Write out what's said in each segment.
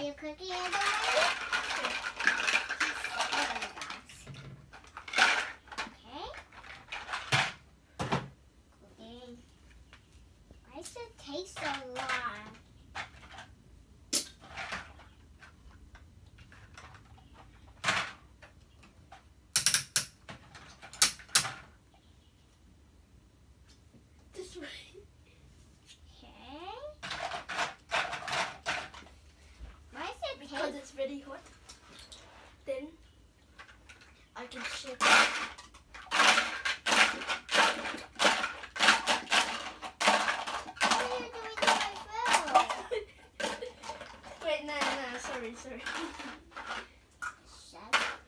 Are you cooking it? Wait, no, no, sorry, sorry.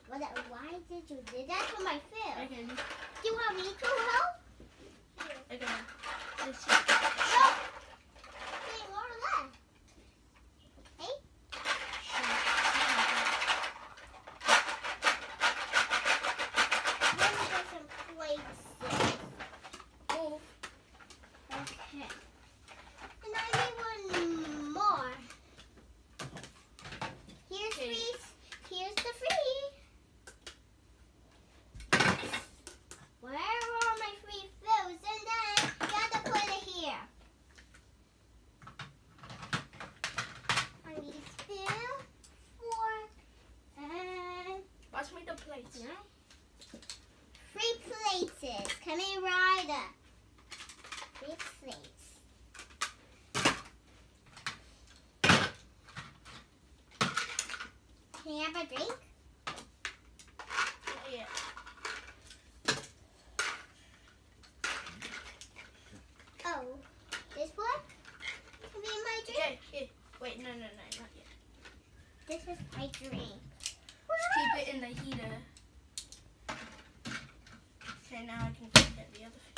What, why did you do that to my food? Okay, Do you want me to help? okay. This No. Hey, more or less. Let me get some plates. Oh, Okay. And I need one more. Here's Okay. free. Here's the free. Where are my free foods? And then you have to put it here. I need spoon, fork, and pass me the plates. no. Free plates. Come in, Can I have a drink? Yeah. Oh, this one? Can be my drink? Yeah, yeah. Wait, no, no, no, not yet. This is my drink. Just keep it in the heater. Okay, now I can put the other